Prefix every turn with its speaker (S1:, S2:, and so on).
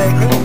S1: they could.